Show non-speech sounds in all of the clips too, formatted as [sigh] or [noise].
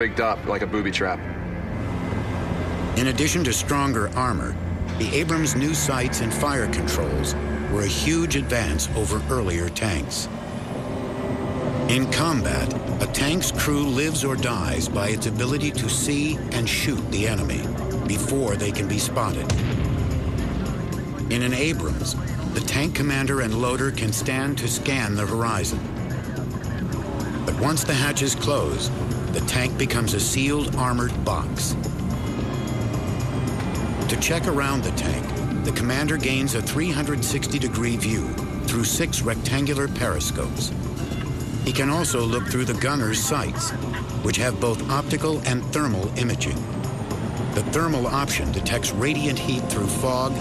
rigged up like a booby trap. In addition to stronger armor, the Abrams' new sights and fire controls were a huge advance over earlier tanks. In combat, a tank's crew lives or dies by its ability to see and shoot the enemy before they can be spotted. In an Abrams, the tank commander and loader can stand to scan the horizon. But once the hatches close, the tank becomes a sealed armored box. To check around the tank, the commander gains a 360-degree view through six rectangular periscopes. He can also look through the gunner's sights, which have both optical and thermal imaging. The thermal option detects radiant heat through fog,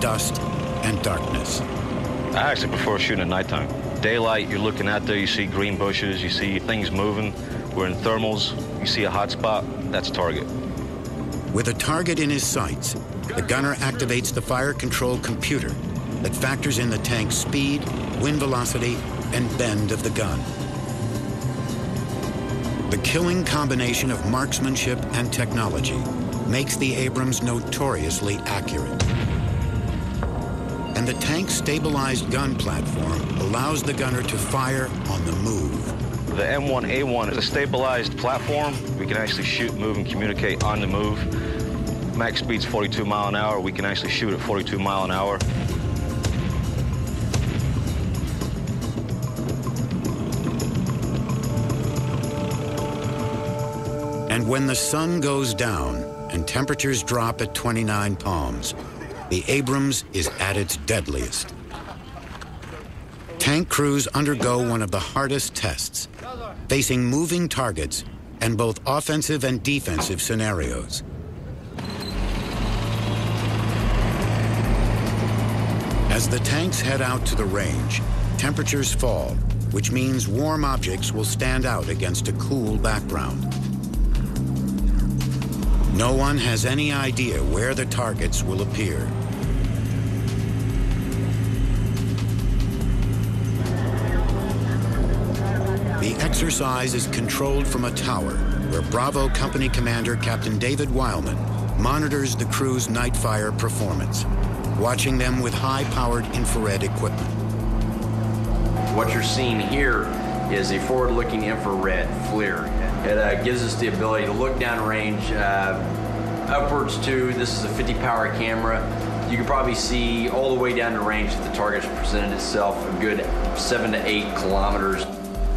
dust, and darkness. I actually prefer shooting at nighttime. Daylight, you're looking out there, you see green bushes, you see things moving. We're in thermals, you see a hot spot, that's target. With a target in his sights, the gunner activates the fire control computer that factors in the tank's speed, wind velocity, and bend of the gun. The killing combination of marksmanship and technology makes the Abrams notoriously accurate. And the tank's stabilized gun platform allows the gunner to fire on the move. The M1A1 is a stabilized platform. We can actually shoot, move, and communicate on the move. Max speed's 42 mile an hour. We can actually shoot at 42 mile an hour. And when the sun goes down and temperatures drop at 29 palms, the Abrams is at its deadliest. Tank crews undergo one of the hardest tests, facing moving targets and both offensive and defensive scenarios. As the tanks head out to the range, temperatures fall, which means warm objects will stand out against a cool background. No one has any idea where the targets will appear. The exercise is controlled from a tower where Bravo Company Commander Captain David Wileman monitors the crew's night fire performance, watching them with high-powered infrared equipment. What you're seeing here is a forward-looking infrared FLIR. It uh, gives us the ability to look downrange uh, upwards to, this is a 50 power camera. You can probably see all the way down the range that the target's presented itself a good seven to eight kilometers.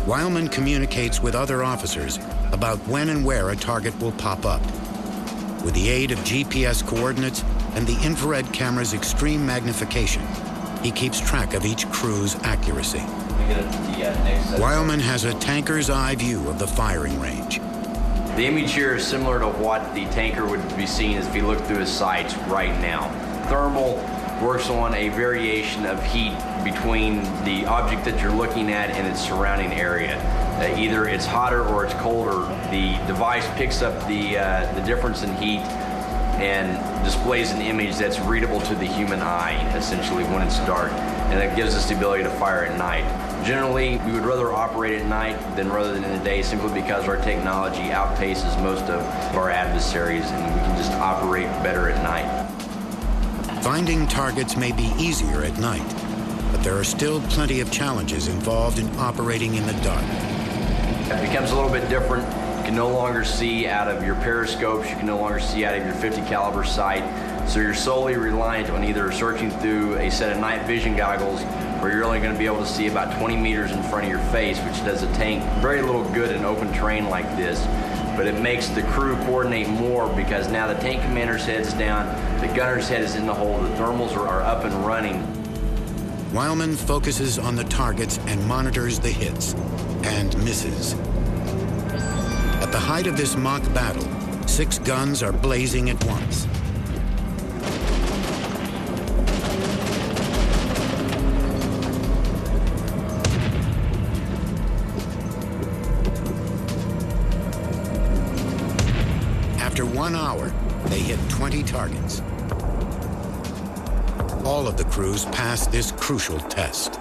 Wileman communicates with other officers about when and where a target will pop up. With the aid of GPS coordinates and the infrared camera's extreme magnification, he keeps track of each crew's accuracy. Wileman has a tanker's eye view of the firing range. The image here is similar to what the tanker would be seeing if he looked through his sights right now. Thermal works on a variation of heat between the object that you're looking at and its surrounding area. Uh, either it's hotter or it's colder. The device picks up the, uh, the difference in heat and displays an image that's readable to the human eye, essentially, when it's dark. And it gives us the ability to fire at night. Generally, we would rather operate at night than rather than in the day simply because our technology outpaces most of our adversaries and we can just operate better at night. Finding targets may be easier at night, but there are still plenty of challenges involved in operating in the dark. It becomes a little bit different. You can no longer see out of your periscopes, you can no longer see out of your 50 caliber sight. So you're solely reliant on either searching through a set of night vision goggles where you're only going to be able to see about 20 meters in front of your face, which does a tank very little good in open terrain like this. But it makes the crew coordinate more because now the tank commander's head's down, the gunner's head is in the hole, the thermals are, are up and running. Wileman focuses on the targets and monitors the hits and misses. At the height of this mock battle, six guns are blazing at once. After one hour, they hit 20 targets. All of the crews passed this crucial test.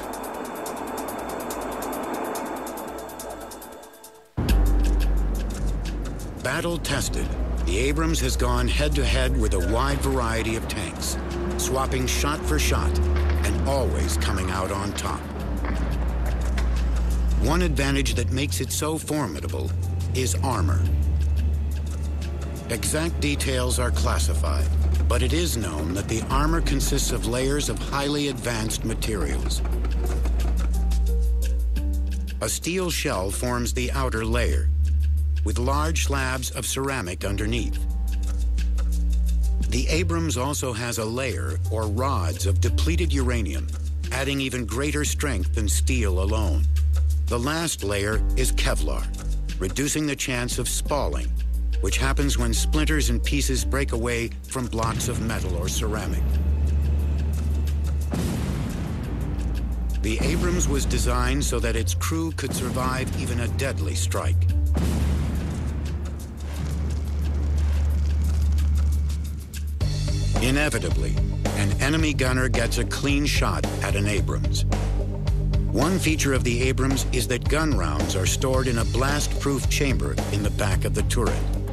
Battle tested, the Abrams has gone head to head with a wide variety of tanks, swapping shot for shot and always coming out on top. One advantage that makes it so formidable is armor. Exact details are classified, but it is known that the armor consists of layers of highly advanced materials. A steel shell forms the outer layer, with large slabs of ceramic underneath. The Abrams also has a layer or rods of depleted uranium, adding even greater strength than steel alone. The last layer is Kevlar, reducing the chance of spalling, which happens when splinters and pieces break away from blocks of metal or ceramic. The Abrams was designed so that its crew could survive even a deadly strike. Inevitably, an enemy gunner gets a clean shot at an Abrams. One feature of the Abrams is that gun rounds are stored in a blast-proof chamber in the back of the turret.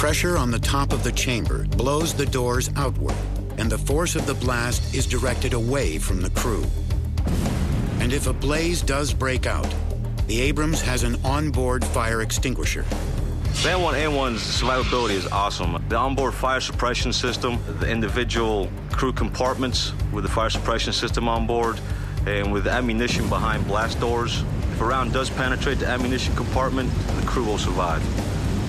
Pressure on the top of the chamber blows the doors outward, and the force of the blast is directed away from the crew. And if a blaze does break out, the Abrams has an onboard fire extinguisher the M1A1's survivability is awesome. The onboard fire suppression system, the individual crew compartments with the fire suppression system on board, and with ammunition behind blast doors. If a round does penetrate the ammunition compartment, the crew will survive.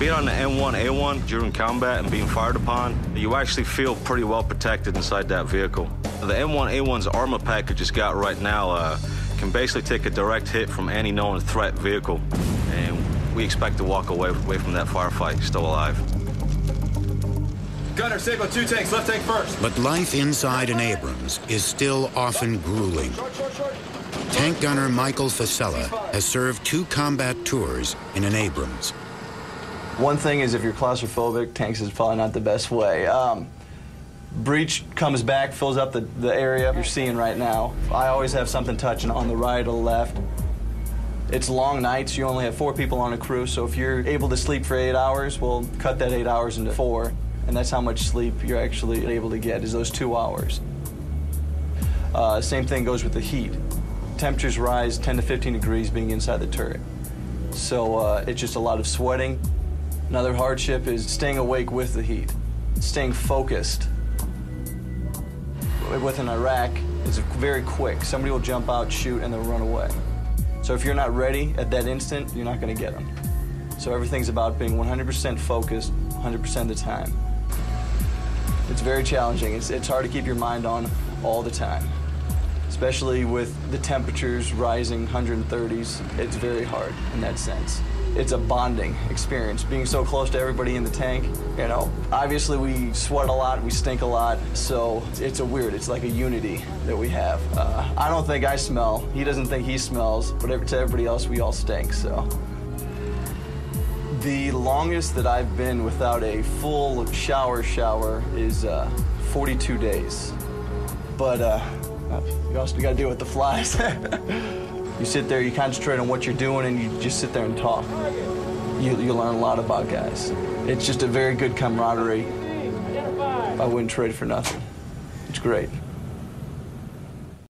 Being on the M1A1 during combat and being fired upon, you actually feel pretty well protected inside that vehicle. The M1A1's armor package it's got right now uh, can basically take a direct hit from any known threat vehicle. And we expect to walk away, away from that firefight still alive. Gunner, Sabot, two tanks, left tank first. But life inside an Abrams is still often grueling. Tank gunner Michael Fasella has served two combat tours in an Abrams. One thing is if you're claustrophobic, tanks is probably not the best way. Um, breech comes back, fills up the, the area you're seeing right now. I always have something touching on the right or the left. It's long nights. You only have four people on a crew, so if you're able to sleep for eight hours, we'll cut that eight hours into four, and that's how much sleep you're actually able to get, is those two hours. Uh, same thing goes with the heat. Temperatures rise 10 to 15 degrees being inside the turret. So uh, it's just a lot of sweating. Another hardship is staying awake with the heat, staying focused. With an Iraq, it's very quick. Somebody will jump out, shoot, and they'll run away. So if you're not ready at that instant, you're not going to get them. So everything's about being 100% focused 100% of the time. It's very challenging. It's, it's hard to keep your mind on all the time, especially with the temperatures rising 130s. It's very hard in that sense it's a bonding experience being so close to everybody in the tank you know. Obviously we sweat a lot we stink a lot so it's a weird it's like a unity that we have. Uh, i don't think i smell he doesn't think he smells but to everybody else we all stink so. The longest that i've been without a full shower shower is uh, 42 days. But uh, you also got to deal with the flies [laughs] You sit there, you concentrate on what you're doing, and you just sit there and talk. You, you learn a lot about guys. It's just a very good camaraderie. I wouldn't trade for nothing. It's great.